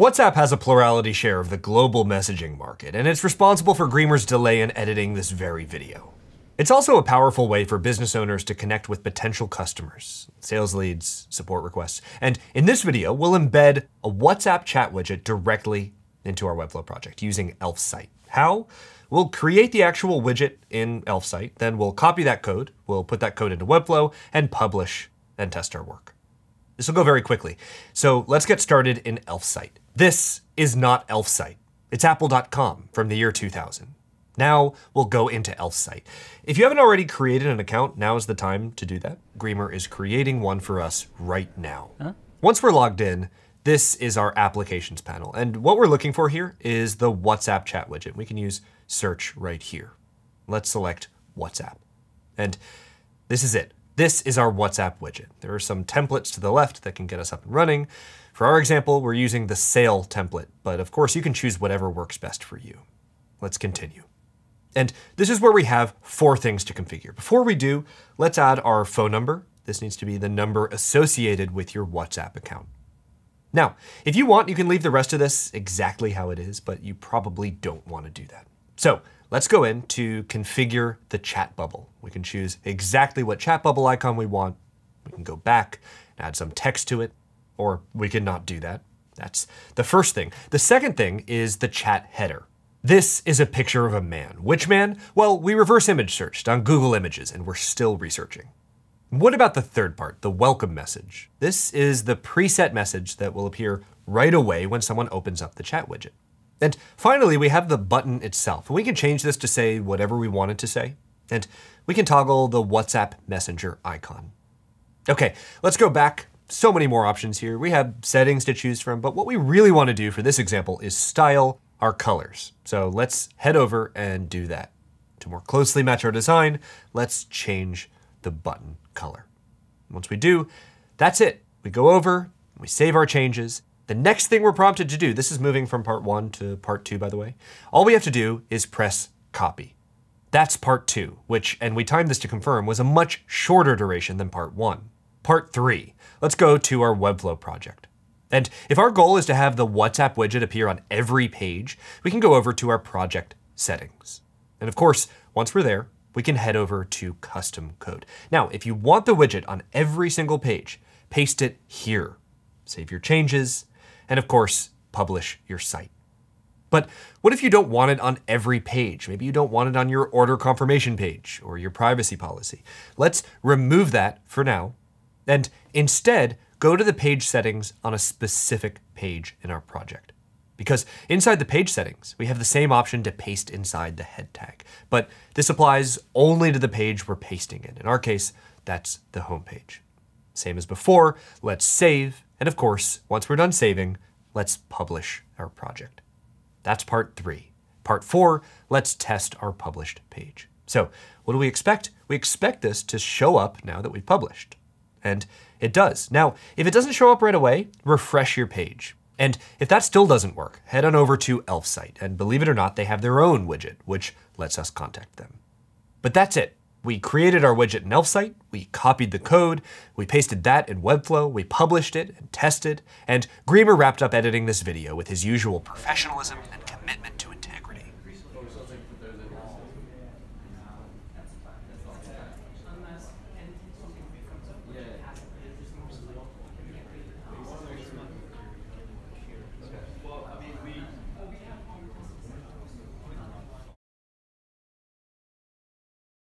WhatsApp has a plurality share of the global messaging market, and it's responsible for Greemer's delay in editing this very video. It's also a powerful way for business owners to connect with potential customers, sales leads, support requests. And in this video, we'll embed a WhatsApp chat widget directly into our Webflow project using Elfsight. How? We'll create the actual widget in Elfsight, then we'll copy that code, we'll put that code into Webflow, and publish and test our work. This will go very quickly. So let's get started in Elfsight. This is not Elfsight. It's apple.com from the year 2000. Now we'll go into Elfsight. If you haven't already created an account, now is the time to do that. Greemer is creating one for us right now. Huh? Once we're logged in, this is our applications panel. And what we're looking for here is the WhatsApp chat widget. We can use search right here. Let's select WhatsApp. And this is it. This is our WhatsApp widget. There are some templates to the left that can get us up and running. For our example, we're using the sale template, but of course you can choose whatever works best for you. Let's continue. And this is where we have four things to configure. Before we do, let's add our phone number. This needs to be the number associated with your WhatsApp account. Now, if you want, you can leave the rest of this exactly how it is, but you probably don't want to do that. So Let's go in to configure the chat bubble. We can choose exactly what chat bubble icon we want. We can go back and add some text to it, or we can not do that. That's the first thing. The second thing is the chat header. This is a picture of a man. Which man? Well, we reverse image searched on Google Images and we're still researching. What about the third part, the welcome message? This is the preset message that will appear right away when someone opens up the chat widget. And finally, we have the button itself. We can change this to say whatever we want it to say. And we can toggle the WhatsApp Messenger icon. Okay, let's go back. So many more options here. We have settings to choose from, but what we really want to do for this example is style our colors. So let's head over and do that. To more closely match our design, let's change the button color. Once we do, that's it. We go over, we save our changes, the next thing we're prompted to do, this is moving from part one to part two, by the way. All we have to do is press copy. That's part two, which, and we timed this to confirm, was a much shorter duration than part one. Part three, let's go to our Webflow project. And if our goal is to have the WhatsApp widget appear on every page, we can go over to our project settings. And of course, once we're there, we can head over to custom code. Now, if you want the widget on every single page, paste it here. Save your changes, and of course, publish your site. But what if you don't want it on every page? Maybe you don't want it on your order confirmation page or your privacy policy. Let's remove that for now and instead go to the page settings on a specific page in our project. Because inside the page settings, we have the same option to paste inside the head tag. But this applies only to the page we're pasting in. In our case, that's the home page. Same as before, let's save and of course, once we're done saving, let's publish our project. That's part three. Part four, let's test our published page. So what do we expect? We expect this to show up now that we've published. And it does. Now, if it doesn't show up right away, refresh your page. And if that still doesn't work, head on over to Elfsight. and believe it or not, they have their own widget, which lets us contact them. But that's it. We created our widget in Elfsight, we copied the code, we pasted that in Webflow, we published it and tested, and Greemer wrapped up editing this video with his usual professionalism and commitment